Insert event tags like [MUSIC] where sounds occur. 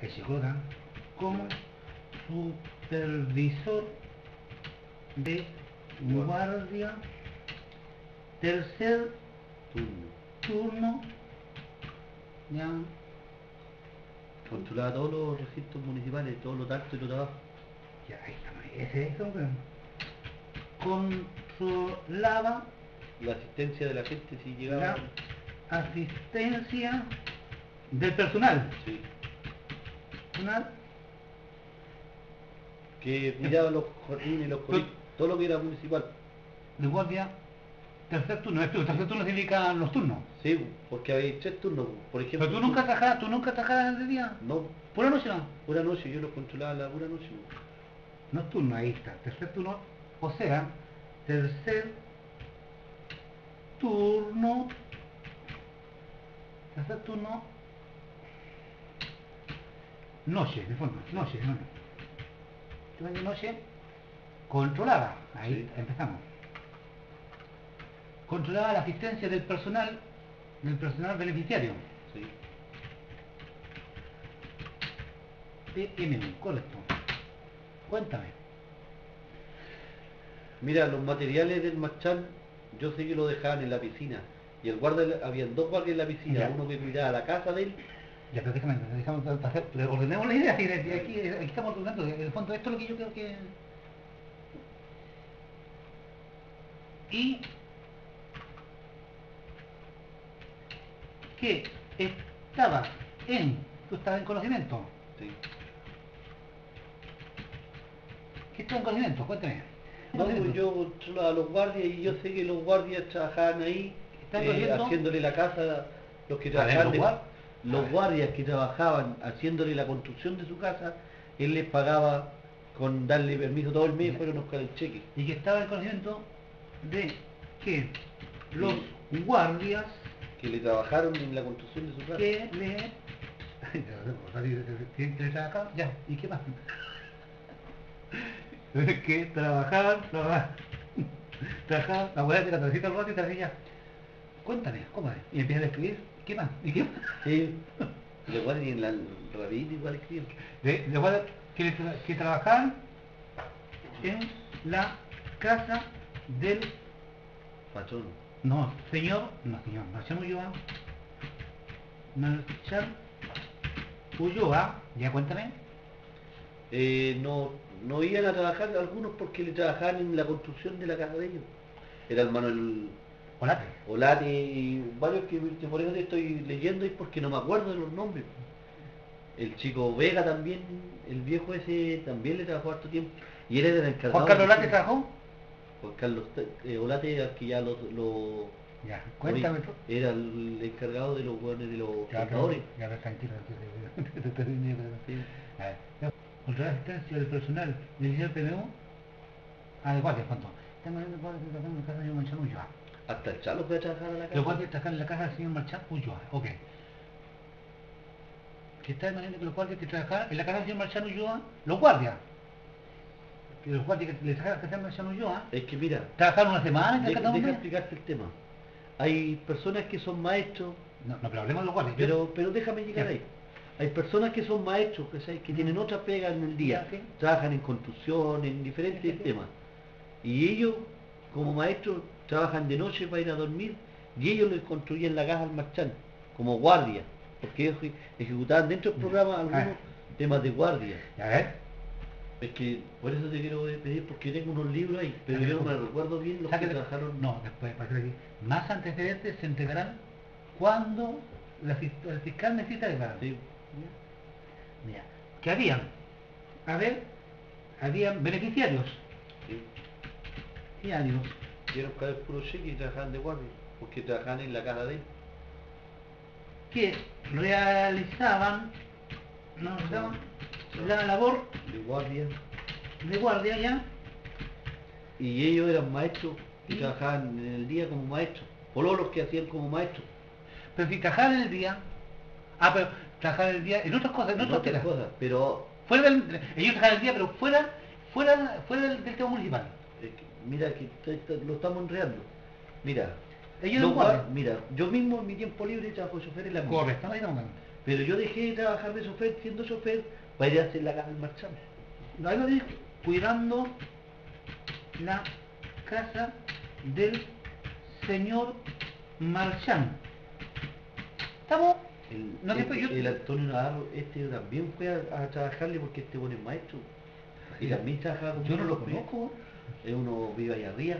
que se coloca como supervisor de guardia tercer Turno. turno ya Controlaba todos los registros municipales, todos los altos y los de abajo. ya ahí estamos ese es eso controlaba La asistencia de la gente si la llegaba. asistencia del personal Sí. Personal Que miraba los jardines, los colegios, todo lo que era municipal. de guardia tercer turno esto tercer turno significa los turnos Sí, porque había tres turnos, por ejemplo. pero tú nunca trabajabas tú nunca trabajabas de día No, pura noche no pura noche, yo los controlaba la pura noche. nocturno, ahí está, tercer turno, o sea, tercer turno, tercer turno, noche, de fondo, noche, no, no. de noche, controlaba, ahí Sí. empezamos, controlaba la asistencia del personal, del personal beneficiario, Sí. PM, correcto, cuéntame. Mira, los materiales del machán, yo sé que lo dejaban en la piscina. Y el guardia, habían dos guardias en la piscina, Ya. uno que cuidaba la casa de él, Ya, pero déjame, déjame ordenemos la idea, aquí, aquí, estamos ordenando, en el fondo esto es lo que yo creo que... Y que estaba en, tú estabas en conocimiento, sí. que estaba en conocimiento, cuéntame. No, yo a los guardias y yo sé que los guardias trabajaban ahí, ¿Están eh, haciéndole la casa, los que trabajaban, de- los guardias que trabajaban haciéndole la construcción de su casa, él les pagaba con darle permiso todo el mes, Ya. fueron a buscar el cheque. y que estaba en conocimiento de que los guardias Que le trabajaron en la construcción de su casa. que le... ¿Tienen que trabajar? Ya, ¿y qué más? [LAUGHS] que trabajaban, trabajaban, trabajaban, la abuela te la transita al rato y te decía, cuéntame, ¿cómo es? Y empiezan a escribir, ¿qué más? ¿Y qué más? Sí. Guardias en la rapidito igual escriben. De, de guardias que, que trabajaban en la casa del, Patrón. no, señor, no señor, Marcial Ulloa, Marcial Ulloa, ya cuéntame, Eh, no, no iban a trabajar algunos porque le trabajaban en la construcción de la casa de ellos. Era el Olate y varios que que por eso te estoy leyendo y porque no me acuerdo de los nombres. El chico Vega también, el viejo ese también le trabajó harto tiempo. Y él era el encargado. Juan Carlos de- Olate trabajó. Juan Carlos eh, Olate, al que ya lo, lo- Ya, cuéntame tú. era el encargado de los de los Ya, contadores. ya, ya, tranquilo. te estoy diciendo. Sí. A ver, ya. Contra la asistencia del personal del señor PMU. Ah, de guardia, ¿cuánto? Estamos en la casa del señor Marchán Ulloa. Hasta el Chalo a trabajar a la casa. Trabajan en la casa del señor Marchán Ulloa. Ok. Que está imaginando que los guardias que trabajan en la casa del señor Marchán Ulloa, los guardias, que los guardias que le trabajan a la casa del Marchán Ulloa, Es que mira, trabajaron una semana en la casa de deja explicarte el tema. Hay personas que son maestros No, no, pero hablemos de los guardias. Pero, pero déjame llegar Ya. ahí. Hay personas que son maestros, ¿cachai? que tienen otra pega en el día, sí. trabajan en construcción, en diferentes temas. Y ellos, como maestros, trabajan de noche para ir a dormir y ellos les construyen la casa al marchán, como guardia, porque ellos eje- ejecutaban dentro del programa algunos Ah. temas de guardia. A ver. Es que por eso te quiero pedir, porque tengo unos libros ahí, pero yo no me recuerdo bien los que trabajaron. No, después, más antecedentes se entregarán cuando la el fiscal necesita declarar. Sí. Mira, que habían, a ver, habían beneficiarios, Sí. diarios, Quiero caer puro cheque y trabajaban de guardia, porque trabajaban en la casa de él. que realizaban, no, realizaban la labor de guardia de guardia ya, y ellos eran maestros y trabajaban en el día como maestros pololos que hacían como maestros. Pero si trabajaban en el día, ah, pero trabajaban en el día en otras cosas, en en otras cosas pero Fuera del, ellos trabajaban el día, pero fuera, fuera, fuera del, del tema municipal. Mira que lo estamos enredando mira Ellos mira yo mismo en mi tiempo libre trabajo de chofer en la micro. Correcto. Pero yo dejé de trabajar de chofer siendo chofer para ir a hacer la casa del marchamo. Ahí lo dijo, cuidando la casa del señor Marchán. ¿Estamos? El, No, el, después yo- el Antonio Navarro, este también fue a, a trabajarle porque este buen es maestro. Y también trabajaba con Yo no lo conozco. Es uno vive allá arriba.